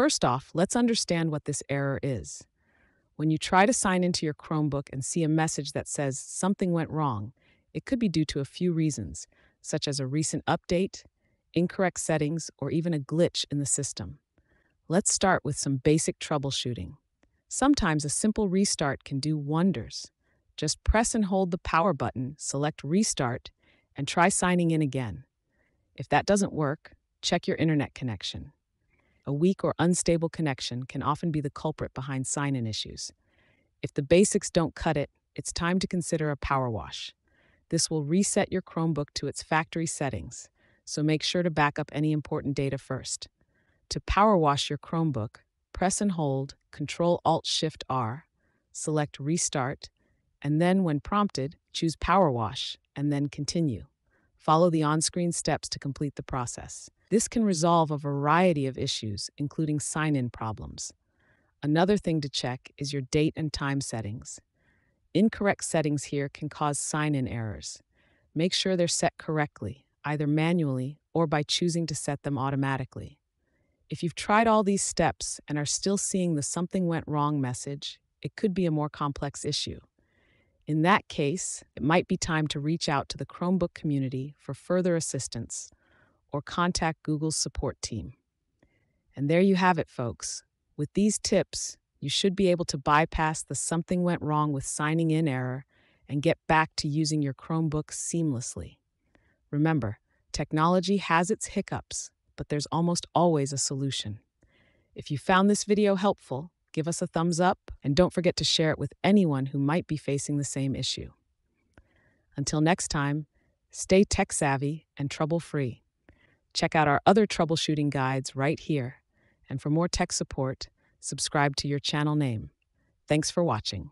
First off, let's understand what this error is. When you try to sign into your Chromebook and see a message that says something went wrong, it could be due to a few reasons, such as a recent update, incorrect settings, or even a glitch in the system. Let's start with some basic troubleshooting. Sometimes a simple restart can do wonders. Just press and hold the power button, select Restart, and try signing in again. If that doesn't work, check your internet connection. A weak or unstable connection can often be the culprit behind sign in issues. If the basics don't cut it, it's time to consider a power wash. This will reset your Chromebook to its factory settings, so make sure to back up any important data first. To power wash your Chromebook, press and hold Ctrl Alt Shift R, select Restart, and then, when prompted, choose Power Wash and then Continue. Follow the on screen steps to complete the process. This can resolve a variety of issues, including sign in problems. Another thing to check is your date and time settings. Incorrect settings here can cause sign in errors. Make sure they're set correctly, either manually or by choosing to set them automatically. If you've tried all these steps and are still seeing the something went wrong message, it could be a more complex issue. In that case, it might be time to reach out to the Chromebook community for further assistance or contact Google's support team. And there you have it, folks. With these tips, you should be able to bypass the something went wrong with signing in error and get back to using your Chromebook seamlessly. Remember, technology has its hiccups, but there's almost always a solution. If you found this video helpful, give us a thumbs up, and don't forget to share it with anyone who might be facing the same issue. Until next time, stay tech savvy and trouble free. Check out our other troubleshooting guides right here. And for more tech support, subscribe to your channel name. Thanks for watching.